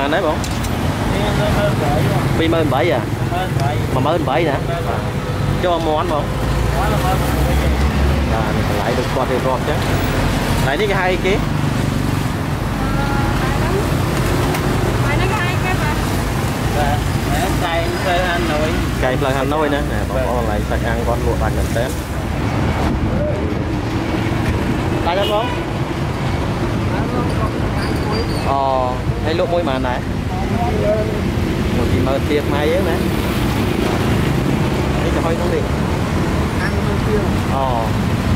mà anh ấy bọn mơ bảy à mà mơ bảy nè cho mua anh bọn lại được qua thì rọt chứ. Lại đi cái hai kia cây lên Hà Nội nè, bỏ bỏ lại sạch ăn con luộc bạch mình tém. tay đó không? Ờ hai mà Dạ. Nè nè hay lúc môi mà này một gì mà tiệc mai ấy nè đấy cho hơi không đi. Ăn hơi tiêu. ờ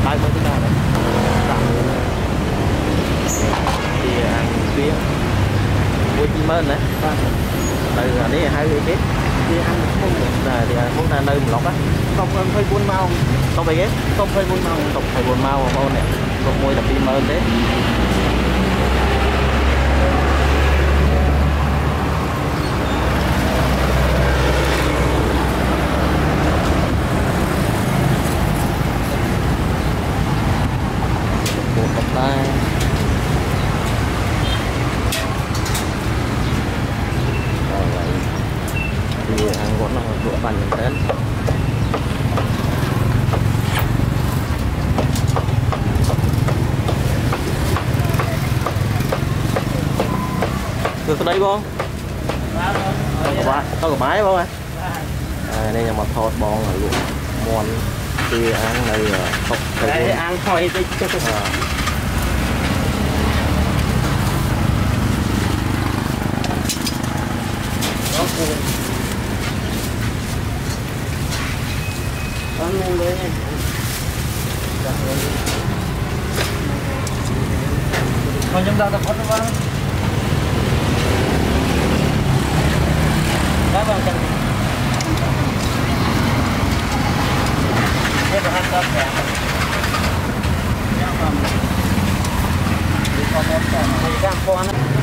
tại mới chúng ta đấy thì ăn phía Hồ Chí Minh đấy. Từ đây hai cái kết Đi ăn không được. là thì muốn ta nơi một lọc á. Không ăn hơi buôn mau. không phải ghét không phải buôn mau không phải buôn mau ដែរពីហាងគាត់នោះលក់បានមែនតើសួស្តីបងបាទតោះកបាយបងអានេះខ្ញុំមកថតបងលក់មន់ពីអាំងនៅតុកទៅអាំងថយតិចចុះ con ngon đấy nha. Còn chúng ta tập có nó vào. Đó vào chân. Thế Hãy subscribe cho kênh Ghiền Mì Gõ Để không bỏ lỡ những video hấp dẫn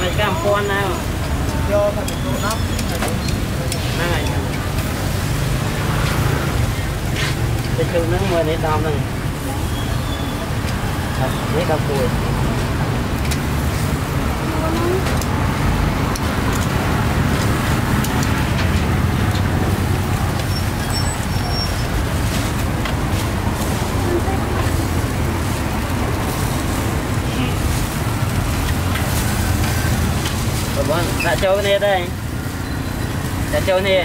មកកម្មពាន់ណាយកតែទៅ10ហ្នឹងហើយទៅជើងហ្នឹងមើលនេះ10ហ្នឹងនេះ16 ចូលគ្នាទេតែចូលគ្នា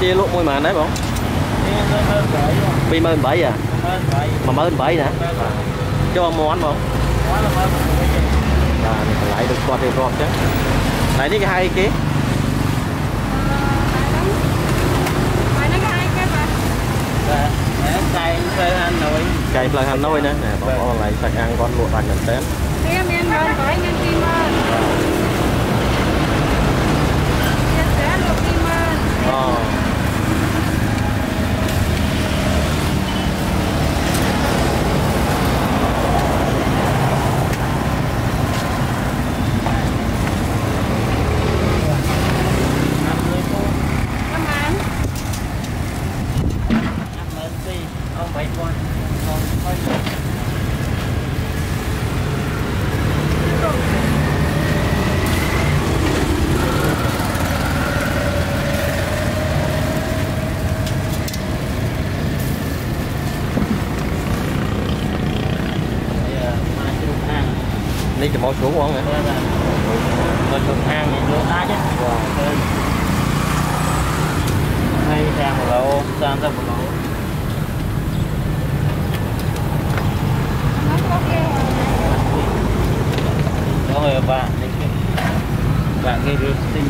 Dia lu mui đấy bang? Bi mơn bảy à? Mà mơn bảy nè. Cho mua anh bang. Nah, lại được qua thì rọt chứ. lại đi cái hai kia. cây pleasant nội nè, bỏ lại sạch ăn con luộc bạch gần tết. Em em rồi, em Oh. đi từ mẫu xuống của nữa, vậy mình thường ăn thì thường ta chứ hay sang một lỗ sang ra một lỗ. Đó rồi bạn bạn nghe được tin.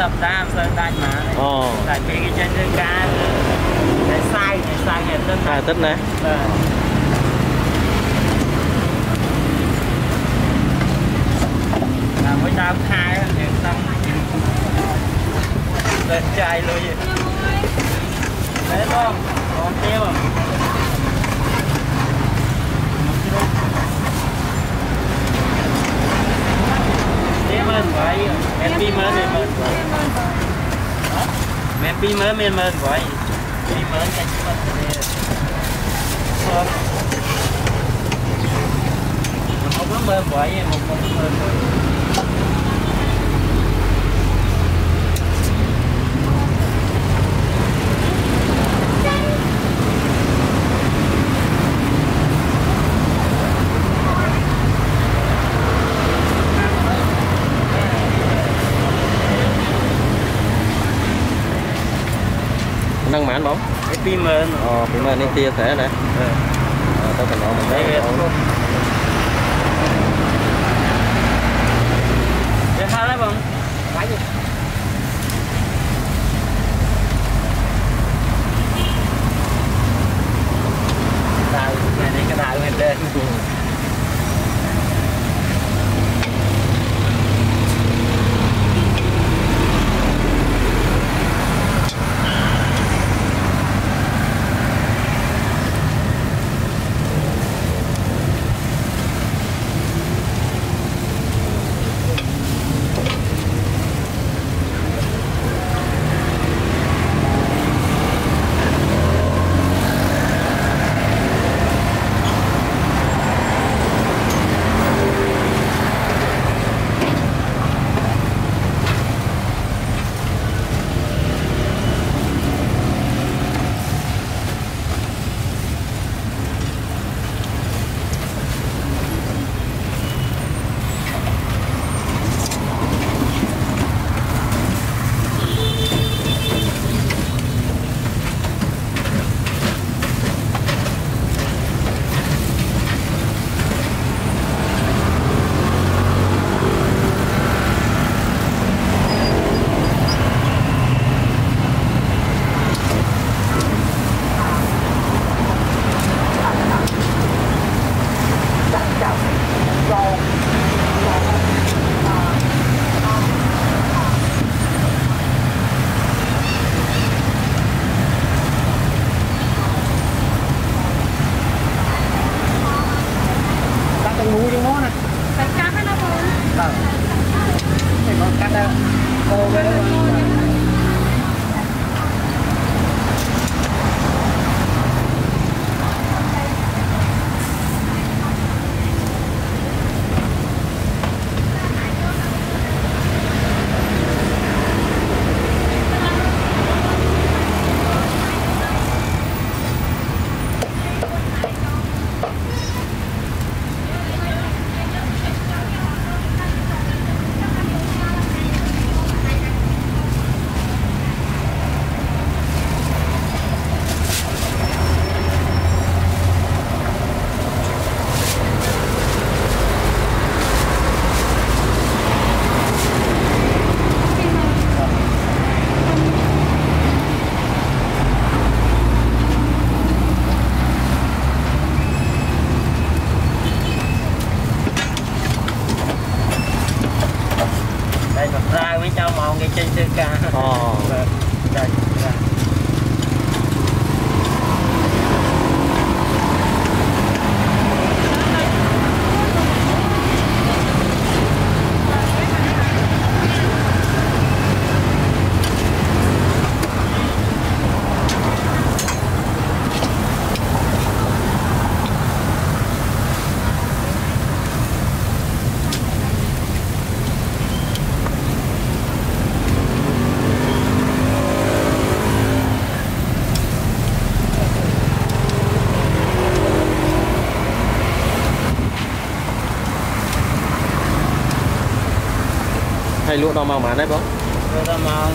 15 sơn ដាច់មកអូតែពេលគេចេញធ្វើការតែសាយតែសាយតែទឹកតែទឹកណាបាទតាមមួយដើមខែយើងដឹងដល់ចាយលុយទេបងបងទេបង mơn vậy. Em pi mơn em mơn vậy. em pi mơn em mơn vậy. Pi mơn cái gì mà thế mơn không có mơn vậy em không mơn vậy. Mãn bóng. Cái pi mơn ờ cũng là nên chia sẻ nè. Ờ tao cần nói mình đây hay lụa đo màu mà đấy bố? Lụa đo màu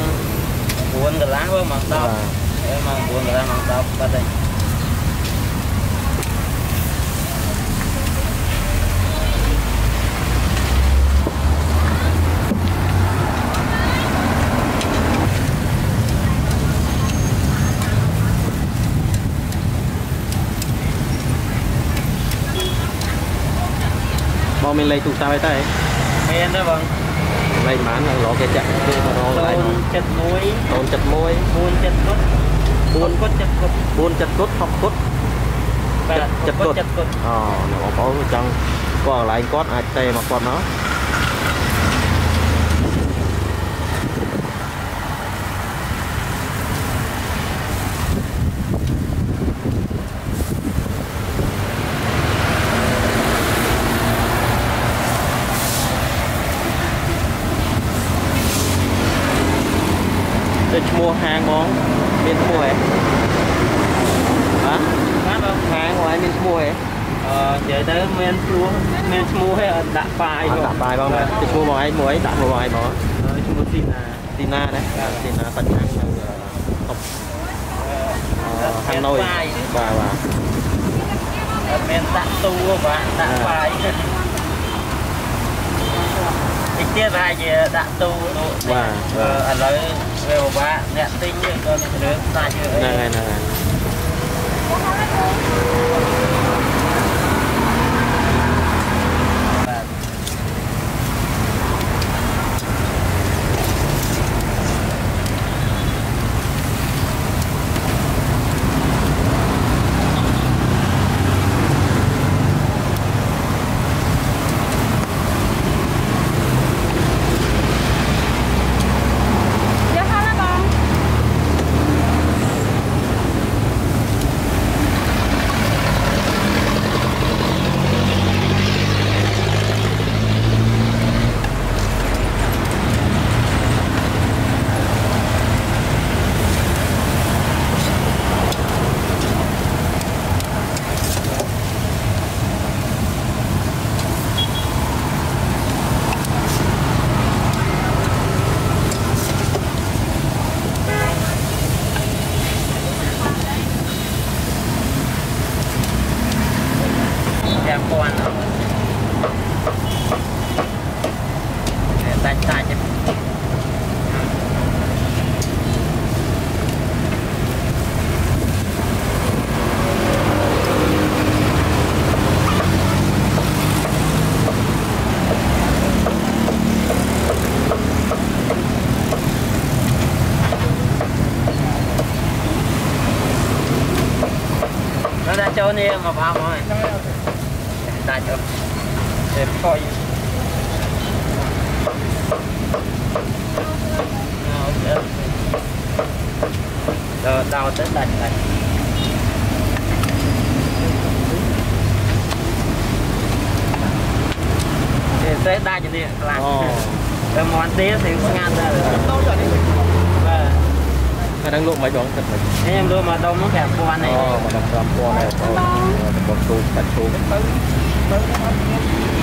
buồn cái lá bố màu tóc. Vâng. Màu buồn cái lá màu tóc bắt đây. Mình lấy tụ sao vậy tay? Em đó vâng អីទៅមានទេបងលេខប៉ុន្មានរកគេចាក់គេមករកលេខ071 071 470គុត4គុត70គុត470គុត60គុតបាទ70គុត70គុតអូអ្នកបងប្អូនចង់គាត់កន្លែងគាត់អាចទេមកគាត់មក ទៅឈ្មោះហាងហ្មងមានឈ្មោះហ៎បាទ បាទបង ហាងហ្នឹងមានឈ្មោះហ៎ អឺនិយាយទៅមានឈ្មោះមានឈ្មោះឲ្យអត់ដាក់ប៉ាយ អត់ដាក់បាយបងណាទីឈ្មោះបងឯងមួយដាក់ឈ្មោះបងឯងមក ឈ្មោះទីណា ទីណាណាទីណាសាច់ហាងនៅអប់ហាណូយបាទបាទ អត់មានដាក់ទូបាទដាក់ប៉ាយតិចទៀតប្រហែលជាដាក់ទូទូ បាទ អឺឥឡូវ វាពិបាកអ្នកទិញនេះក៏នឹងរឿងសាច់រឿងអី ហ្នឹងហើយហ្នឹងហើយ cho nên mà vào rồi đã cho. Để coi. Rồi đào tới đạch đạch thì tới đa cho đi là. អូ rồi món tía thì cũng ngang ra rồi ខាងហ្នឹងលក់មិនបងគិតមិនខ្ញុំលក់មកដុំ5000ហ្នឹងអូមកដុំ5000ហើយបងបងទូសាច់ទូទៅទៅ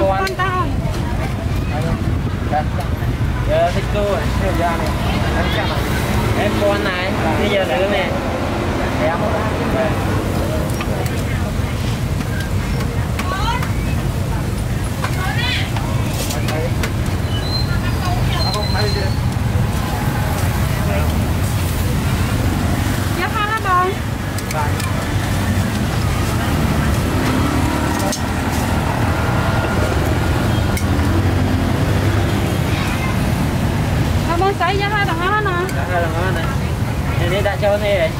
con tao giờ thích cô này siêu ra này em con này, bây giờ nữa nè em Cho.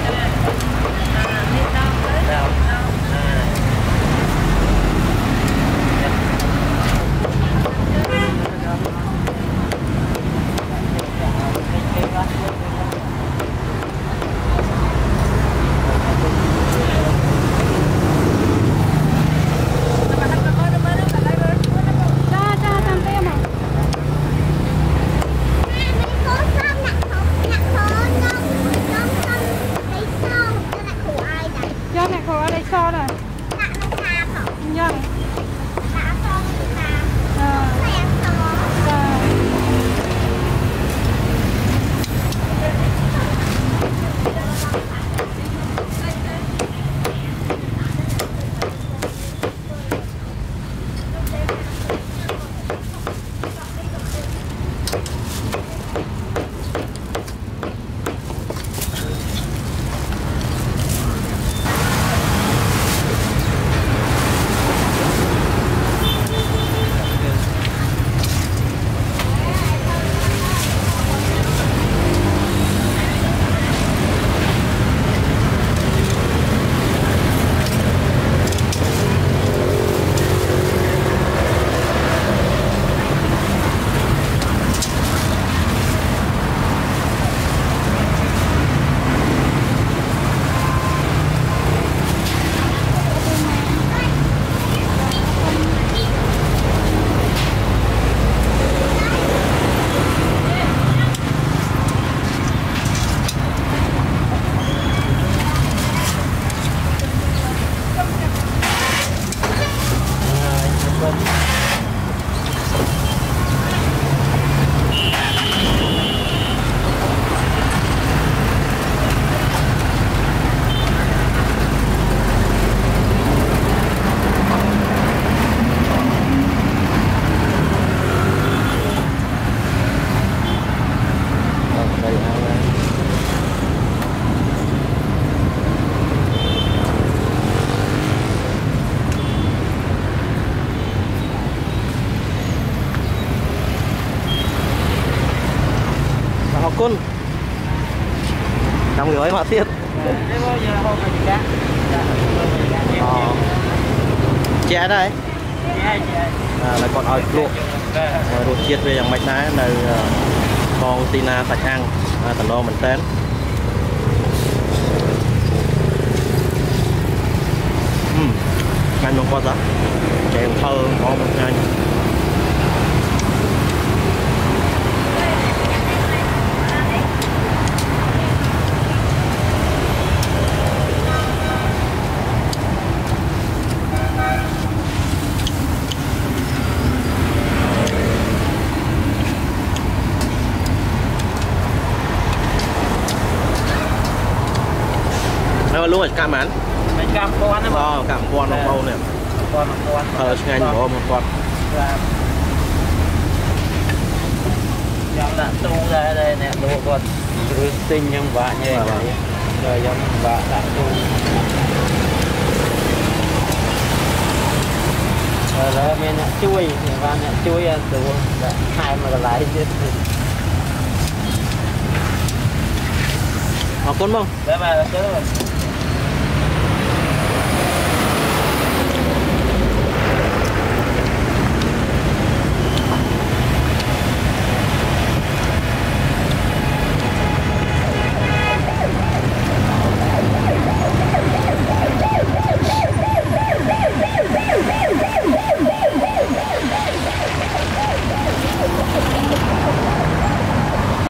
trẻ đây លុងអាចកាប់ហ្មងអាចកាប់1000ហ្នឹងអូកាប់1000បងប្អូននេះ1000 1000អឺឆ្ងាញ់ហ្មងមកគាត់យ៉ាងដាក់ទូដែរដែរអ្នកលក់គាត់គ្រឿងទិញខ្ញុំបាក់ញ៉េដល់យ៉ាងបាក់ដាក់ទូឥឡូវមានអ្នកជួយមានបានអ្នកជួយអត់ទូដាក់ខែមកកន្លែងទៀតអរគុណបងបាទអរគុណ